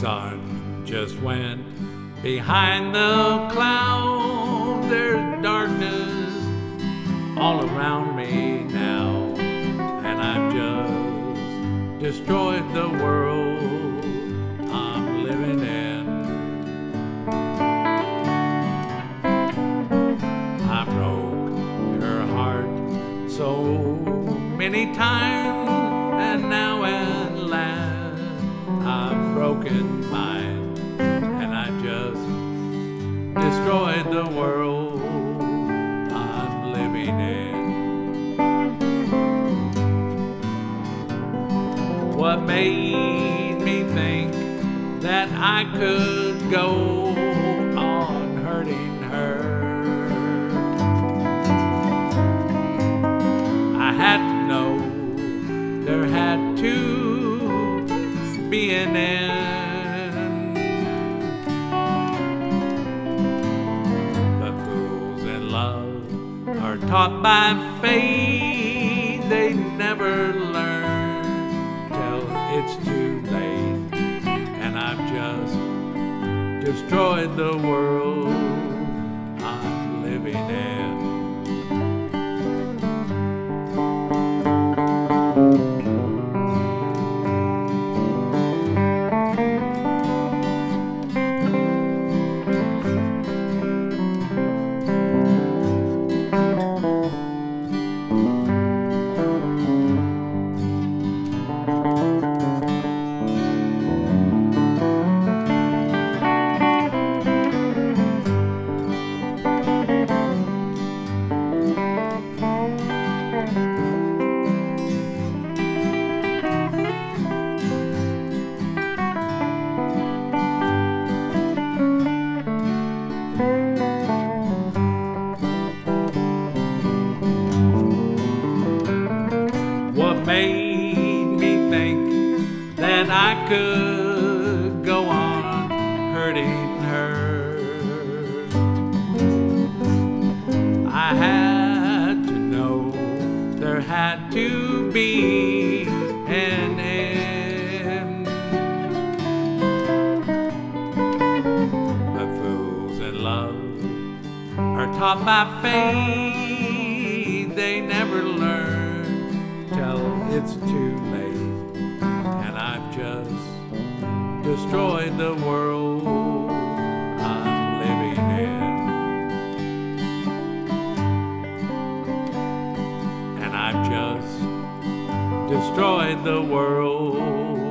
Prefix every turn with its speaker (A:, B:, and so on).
A: Sun just went behind the clouds, there's darkness all around me now, and I've just destroyed the world I'm living in. I broke her heart so many times, broken mine, and I just destroyed the world I'm living in. What made me think that I could go on hurting her? I had to know there had to be an end. But fools in love are taught by fate, they never learn till it's too late. And I've just destroyed the world I'm living in. Made me think that I could go on hurting her? I had to know there had to be an end. But fools in love are taught by fate, they never learn it's too late. And I've just destroyed the world I'm living in. And I've just destroyed the world